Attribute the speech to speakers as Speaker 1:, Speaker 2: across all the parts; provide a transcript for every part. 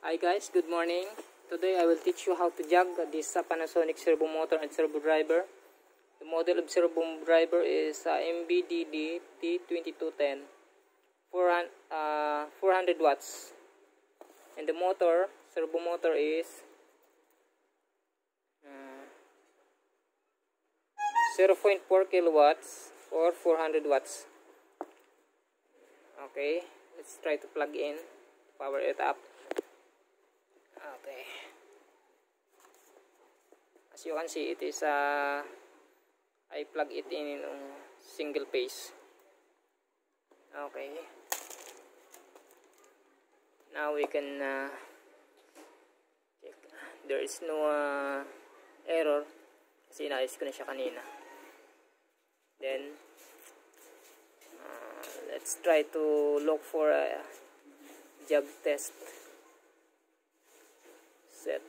Speaker 1: Hi guys, good morning. Today I will teach you how to jog this uh, Panasonic servo motor and servo driver. The model of servo driver is uh, MBDD T2210 400, uh, 400 watts. And the motor, servo motor is uh, 0.4 kilowatts or 400 watts. Okay, let's try to plug in, power it up. Okay. As you can see, it is uh, I plug it in in single phase. Okay. Now we can uh, check. There is no uh, error kasi inaayos ko na siya kanina. Then, uh, let's try to look for a jog test set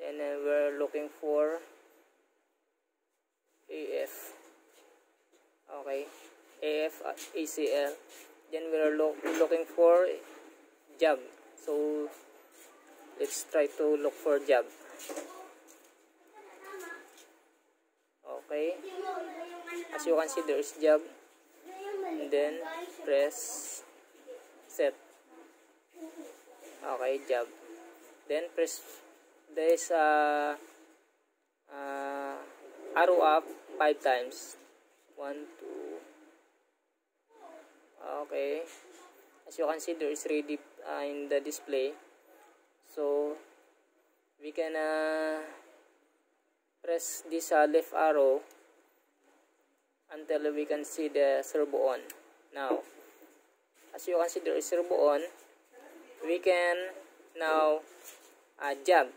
Speaker 1: then uh, we're looking for AF okay. AF ACL then we're lo looking for jog so let's try to look for jog okay. As you can see there is jog and then press set. Okay jog then press this uh, uh, arrow up five times. One two. Okay. As you can see there is ready uh, in the display. So we can uh, press this uh, left arrow until we can see the servo on. Now as you can see there is servo on we can now uh, jab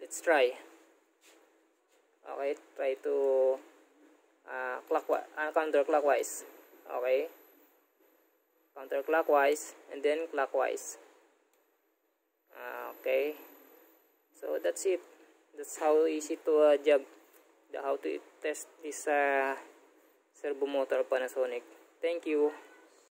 Speaker 1: let's try. Okay try to uh, clockwise uh, counterclockwise. Okay. Counterclockwise and then clockwise. Uh, okay. So that's it. That's how easy to uh, jog the how to test this uh, servo motor Panasonic. Thank you